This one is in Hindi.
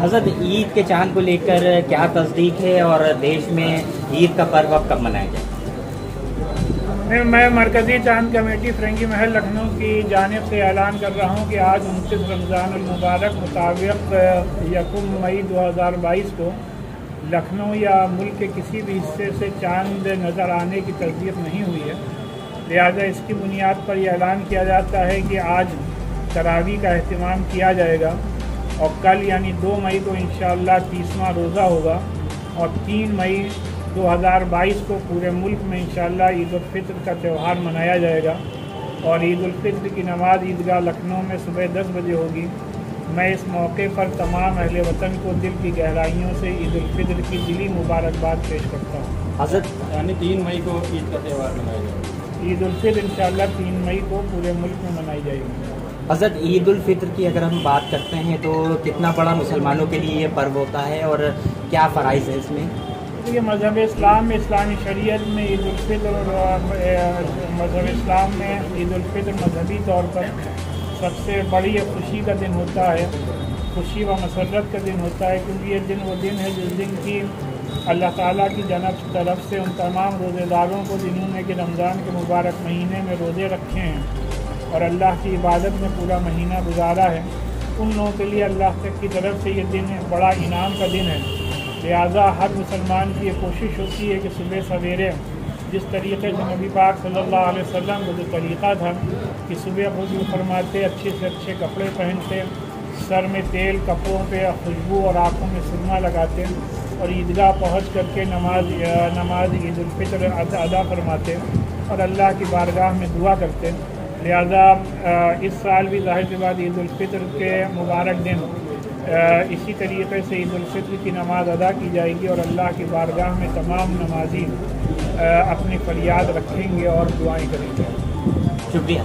हज़रत ईद के चाँद को लेकर क्या तस्दीक है और देश में ईद का पर्व अब कब मनाया जाए? मैं मैं मरकज़ी चाँद कमेटी फ्रेंकी महल लखनऊ की जानब से ऐलान कर रहा हूँ कि आज उनतीस रमज़ान मुबारक मुताबिक यकम मई 2022 को लखनऊ या मुल्क के किसी भी हिस्से से चाँद नज़र आने की तस्दीक नहीं हुई है। लिहाजा इसकी बुनियाद पर यह ऐलान किया जाता है कि आज तरावी का अहतमाम किया जाएगा और कल यानी दो मई को इन तीसवा रोज़ा होगा और तीन मई 2022 को पूरे मुल्क में इन ईद फितर का त्यौहार मनाया जाएगा और ईद फितर की नमाज़ ईदगाह लखनऊ में सुबह दस बजे होगी। मैं इस मौके पर तमाम अहल वतन को दिल की गहराइयों से ईद फितर की दिली मुबारकबाद पेश करता हूँ। हज़रत यानी तीन मई को ईद का त्यौहार मनाया जाएगा। ईद फितर इन तीन मई को पूरे मुल्क में मनाई जाएगी। हज़रत ईद फितर की अगर हम बात करते हैं तो कितना बड़ा मुसलमानों के लिए ये पर्व होता है और क्या फ़राइज़ है इसमें? ये मज़हब इस्लाम में इस्लामी शरीयत में ईद फितर मज़हब इस्लाम में ईद फितर मजहबी तौर पर सबसे बड़ी खुशी का दिन होता है। खुशी व मसरत का दिन होता है, क्योंकि ये दिन वो दिन है जिस दिन की अल्लाह ताला की जनब तरफ़ से उन तमाम रोज़ेदारों को जिन्होंने कि रमज़ान के मुबारक महीने में रोज़े रखे हैं। और अल्लाह की इबादत में पूरा महीना गुजारा है। उन लोगों के लिए अल्लाह तक की तरफ़ से ये दिन बड़ा इनाम का दिन है। लिहाजा हर मुसलमान की ये कोशिश होती है कि सुबह सवेरे जिस तरीके से नबी पाक सल्लल्लाहु अलैहि वसल्लम का जो तरीक़ा था कि सुबह खुद फरमाते, अच्छे से अच्छे कपड़े पहनते, सर में तेल कपड़ों पे खुशबू और आँखों में सुरमा लगाते और ईदगाह पहुँच करके नमाज़ नमाज़ ईद अदा फरमाते और अल्लाह की बारगाह में दुआ करते। लिहाजा इस साल भी ज़ाहिर सी बात ईदालफ़ितर फितर के मुबारक दिन इसी तरीके से ईद फितर की नमाज़ अदा की जाएगी और अल्लाह की बारगाह में तमाम नमाजी अपनी फरियाद रखेंगे और दुआएँ करेंगे। शुक्रिया।